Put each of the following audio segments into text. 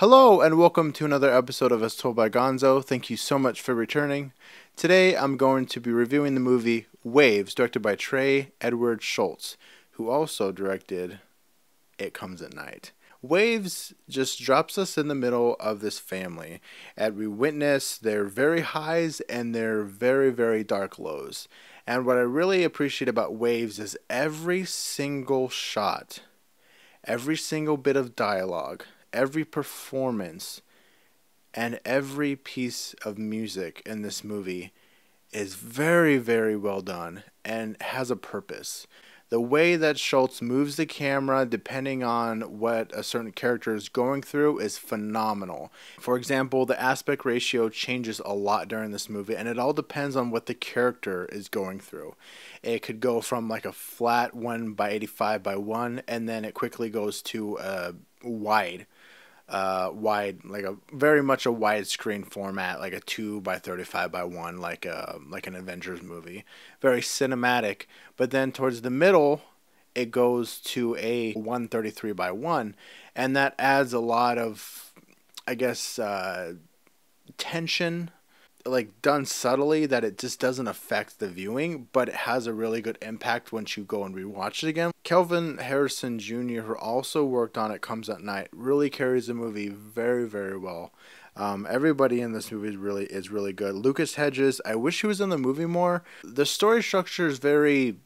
Hello and welcome to another episode of As Told by Gonzo. Thank you so much for returning. Today I'm going to be reviewing the movie Waves, directed by Trey Edward Shults, who also directed It Comes at Night. Waves just drops us in the middle of this family, and we witness their very highs and their very, very dark lows. And what I really appreciate about Waves is every single shot, every single bit of dialogue, every performance and every piece of music in this movie is very, very well done and has a purpose. The way that Shults moves the camera, depending on what a certain character is going through, is phenomenal. For example, the aspect ratio changes a lot during this movie, and it all depends on what the character is going through. It could go from like a flat 1 by 85 by 1, and then it quickly goes to a wide uh, wide, like a very much a widescreen format, like a two by thirty five by one, like a like an Avengers movie, very cinematic. But then towards the middle, it goes to a one thirty three by one, and that adds a lot of, I guess, uh, tension like done subtly that it just doesn't affect the viewing, but it has a really good impact once you go and rewatch it again. Kelvin Harrison Jr., who also worked on It Comes at Night, really carries the movie very, very well. Um, everybody in this movie is really is really good. Lucas Hedges, I wish he was in the movie more. The story structure is very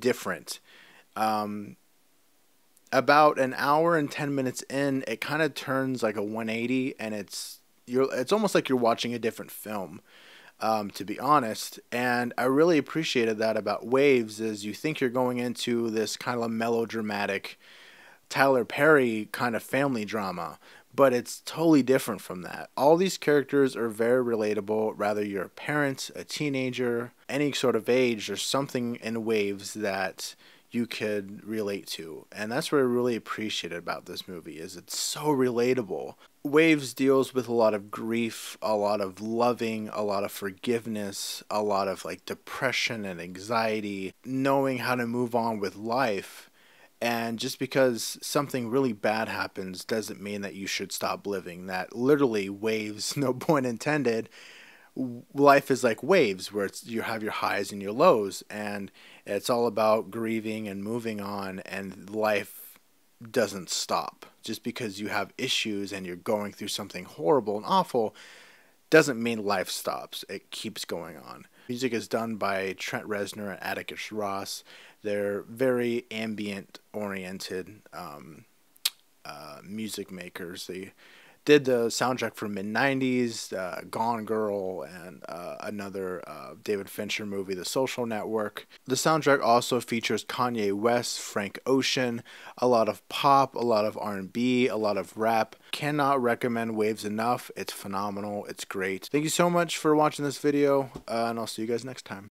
different. Um, about an hour and 10 minutes in, it kind of turns like a 180 and it's you're it's almost like you're watching a different film um, to be honest and i really appreciated that about waves is you think you're going into this kind of melodramatic tyler perry kind of family drama but it's totally different from that. All these characters are very relatable rather you're a parent a teenager any sort of age there's something in waves that you could relate to. And that's what i really appreciated about this movie is it's so relatable. Waves deals with a lot of grief a lot of loving a lot of forgiveness a lot of like depression and anxiety knowing how to move on with life. And just because something really bad happens doesn't mean that you should stop living. That literally waves no point intended life is like waves where it's you have your highs and your lows and it's all about grieving and moving on and life doesn't stop. Just because you have issues and you're going through something horrible and awful doesn't mean life stops. It keeps going on. Music is done by Trent Reznor and Atticus Ross. They're very ambient oriented um, uh, music makers. They did the soundtrack for mid 90s, uh, Gone Girl, and uh, another uh, David Fincher movie, The Social Network. The soundtrack also features Kanye West, Frank Ocean, a lot of pop, a lot of R&B, a lot of rap. Cannot recommend Waves enough. It's phenomenal. It's great. Thank you so much for watching this video, uh, and I'll see you guys next time.